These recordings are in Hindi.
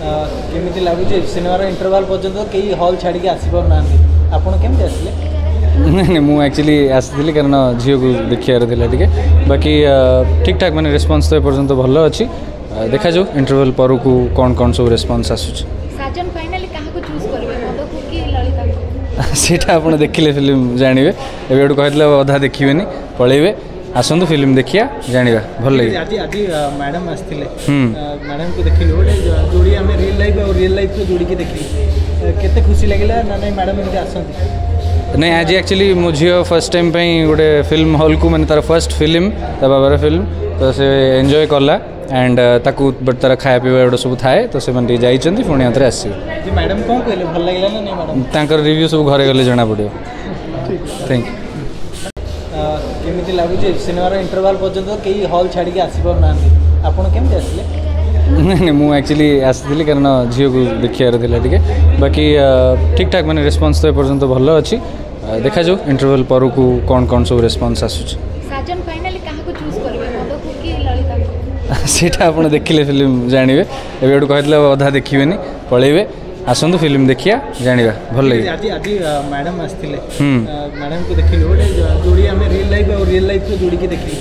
କେମିତି ଲାଗୁଛି ସିନେମାର ଇଣ୍ଟରଭାଲ୍ ପର୍ଯ୍ୟନ୍ତ କେହି ହଲ୍ ଛାଡ଼ିକି ଆସିପାରୁନାହାନ୍ତି ଆପଣ କେମିତି ଆସିଲେ ନାଇଁ ନାଇଁ ମୁଁ ଆକ୍ଚୁଆଲି ଆସିଥିଲି କାରଣ ଝିଅକୁ ଦେଖିବାର ଥିଲା ଟିକେ ବାକି ଠିକ୍ଠାକ୍ ମାନେ ରେସ୍ପନ୍ସ ତ ଏପର୍ଯ୍ୟନ୍ତ ଭଲ ଅଛି ଦେଖାଯାଉ ଇଣ୍ଟରଭାଲ୍ ପରକୁ କ'ଣ କ'ଣ ସବୁ ରେସ୍ପନ୍ସ ଆସୁଛି ସେଇଟା ଆପଣ ଦେଖିଲେ ଫିଲ୍ମ ଜାଣିବେ ଏବେ ଗୋଟେ କହିଥିଲେ ଅଧା ଦେଖିବେନି ପଳେଇବେ आसतु फिल्म देखिया जाना भल लगे मैडम आम मैडम को देखिल जोड़ी आम रियल लाइफ और रियल लाइफ को जोड़ी देखिली के खुशी लगे ना ना मैडम एम आस नहीं आज एक्चुअली मो फर्स्ट टाइम पे गोटे फिल्म हॉल को मैंने तार फर्स्ट फिल्म बाबार फिल्म तो से एंजॉय कला एंड बट तार खाया पीवा सब थाए तो से जाते आस मैडम कौन कहते भल लगे रिव्यू सब घरे गले जना पड़ो थैंक यू କେମିତି ଲାଗୁଛି ସିନେମାର ଇଣ୍ଟରଭାଲ୍ ପର୍ଯ୍ୟନ୍ତ କେହି ହଲ୍ ଛାଡ଼ିକି ଆସିପାରୁନାହାନ୍ତି ଆପଣ କେମିତି ଆସିଲେ ନାଇଁ ନାଇଁ ମୁଁ ଆକ୍ଚୁଆଲି ଆସିଥିଲି କାରଣ ଝିଅକୁ ଦେଖିବାର ଥିଲା ଟିକେ ବାକି ଠିକ୍ଠାକ୍ ମାନେ ରେସ୍ପନ୍ସ ତ ଏପର୍ଯ୍ୟନ୍ତ ଭଲ ଅଛି ଦେଖାଯାଉ ଇଣ୍ଟରଭାଲ୍ ପରକୁ କ'ଣ କ'ଣ ସବୁ ରେସ୍ପନ୍ସ ଆସୁଛି ସେଇଟା ଆପଣ ଦେଖିଲେ ଫିଲ୍ମ ଜାଣିବେ ଏବେ ଗୋଟେ କହିଥିଲେ ଅଧା ଦେଖିବେନି ପଳେଇବେ आसतु फिल्म देखिया जाना भल लगे मैडम मैडम को देखिले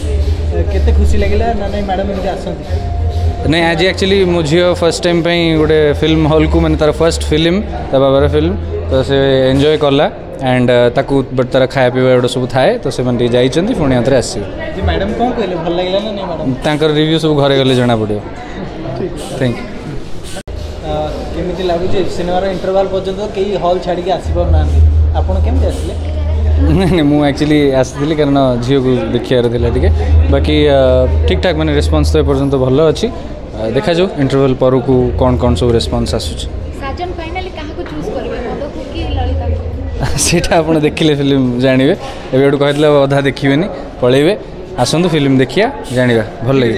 नहीं आज एक्चुअली मो फर्स्ट टाइम गोटे फिल्म हल को मैंने तार फर्स्ट फिल्म बाबार फिल्म तो सी एंजय कला एंड बट तार खाया पीवा गुट सब थाए तो से जाते पुणी हाथ में आसमें कौन कहते रिव्यू सब घरे गले जना पड़ो थैंक यू কেমিতে লাগু যে সিনেমার ইন্টারভাল পর্যন্ত কেই হল ছাড়ি গে আসিব না আমি আপন কেমতে আসিলে না না মু অ্যাকচুয়ালি আসিছিল কারণ জিওকে দেখিয়ার থিলা ঠিকে বাকি ঠিকঠাক মানে রেসপন্স তো পর্যন্ত ভালো আছে দেখা যাও ইন্টারভাল পর কো কোন কোন সব রেসপন্স আসু সাজন ফাইনালি কহা কো চুজ করবে মনে কো কি ললিতা সেটা আপন দেখিলে ফিল্ম জানিবে এবেড় কইলে আধা দেখিবে নি পড়িবে आसत फिल्म देखिया जाना भल लगे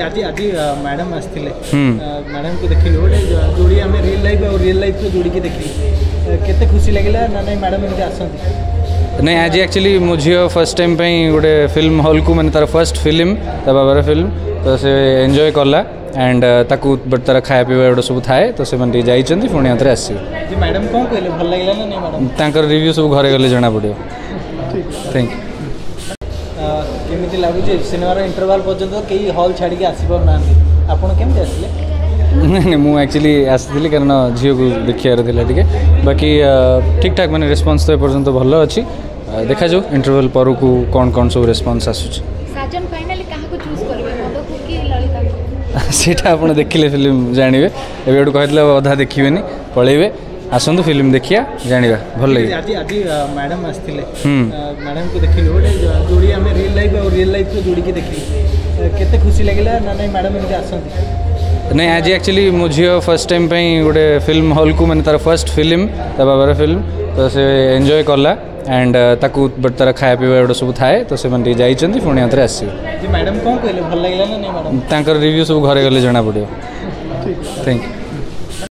ना आज एक्चुअली मो झी फर्स्ट टाइम गोटे फिल्म हल को मैंने तार फर्स्ट फिल्म बाबार फिल्म तो से एंजय कला एंड बट तार खाया पीवा गुट सब थाए तो से जाते पुणी आस मैडम कौन कहते रिव्यू सब घर गले जना पड़ो थैंक यू କେମିତି ଲାଗୁଛି ସିନେମାର ଇଣ୍ଟରଭାଲ୍ ପର୍ଯ୍ୟନ୍ତ କେହି ହଲ୍ ଛାଡ଼ିକି ଆସିପାରୁନାହାନ୍ତି ଆପଣ କେମିତି ଆସିଲେ ନାଇଁ ନାଇଁ ମୁଁ ଆକ୍ଚୁଆଲି ଆସିଥିଲି କାରଣ ଝିଅକୁ ଦେଖିବାର ଥିଲା ଟିକେ ବାକି ଠିକ୍ଠାକ୍ ମାନେ ରେସ୍ପନ୍ସ ତ ଏପର୍ଯ୍ୟନ୍ତ ଭଲ ଅଛି ଦେଖାଯାଉ ଇଣ୍ଟରଭାଲ୍ ପରକୁ କ'ଣ କ'ଣ ସବୁ ରେସ୍ପନ୍ସ ଆସୁଛି ସେଇଟା ଆପଣ ଦେଖିଲେ ଫିଲ୍ମ ଜାଣିବେ ଏବେ ଗୋଟେ କହିଥିଲେ ଅଧା ଦେଖିବେନି ପଳେଇବେ आसत फिल्म देखिया जाना भल लगे ना आज एक्चुअली मो झ फर्स्ट टाइम पे गोटे फिल्म हॉल को मैंने तार फर्स्ट फिल्म बाबार फिल्म तो से एंजॉय कला एंड बट तार खाया पीवा गुट सब थाए तो से जाते आस मैडम कौन कह भल लगे ना मैडम रिव्यू सब घर गले जना पड़ो थैंक यू